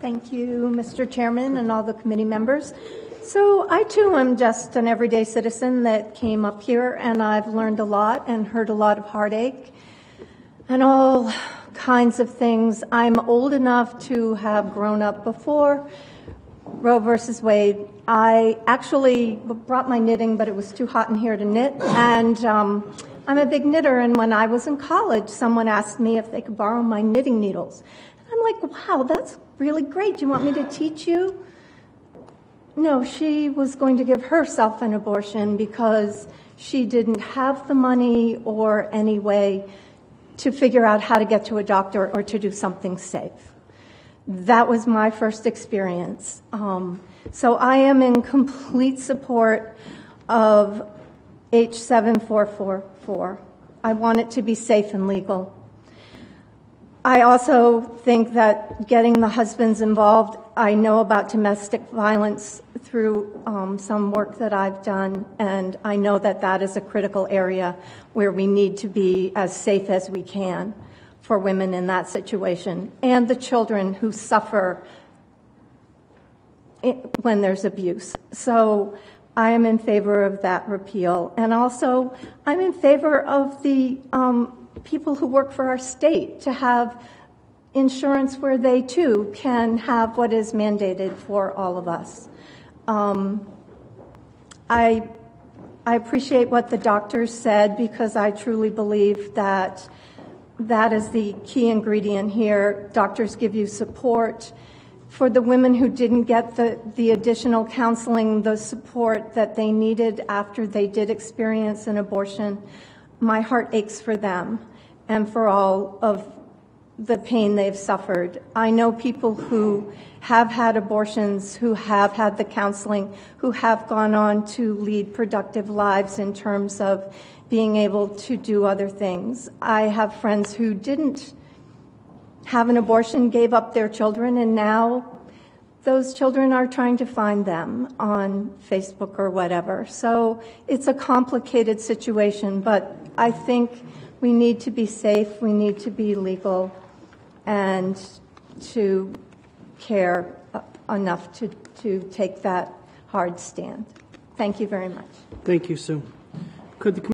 Thank you, Mr. Chairman, and all the committee members. So I too am just an everyday citizen that came up here, and I've learned a lot and heard a lot of heartache and all kinds of things. I'm old enough to have grown up before Roe versus Wade. I actually brought my knitting, but it was too hot in here to knit, and um, I'm a big knitter. And when I was in college, someone asked me if they could borrow my knitting needles. I'm like, wow, that's really great. Do you want me to teach you? No, she was going to give herself an abortion because she didn't have the money or any way to figure out how to get to a doctor or to do something safe. That was my first experience. Um, so I am in complete support of H7444. I want it to be safe and legal. I also think that getting the husbands involved, I know about domestic violence through um, some work that I've done, and I know that that is a critical area where we need to be as safe as we can for women in that situation and the children who suffer when there's abuse. So I am in favor of that repeal. And also, I'm in favor of the um, people who work for our state to have insurance where they too can have what is mandated for all of us. Um, I, I appreciate what the doctors said because I truly believe that that is the key ingredient here. Doctors give you support. For the women who didn't get the, the additional counseling, the support that they needed after they did experience an abortion, my heart aches for them and for all of the pain they've suffered. I know people who have had abortions, who have had the counseling, who have gone on to lead productive lives in terms of being able to do other things. I have friends who didn't have an abortion, gave up their children, and now those children are trying to find them on Facebook or whatever. So it's a complicated situation, but I think we need to be safe, we need to be legal, and to care enough to, to take that hard stand. Thank you very much. Thank you, Sue. Could the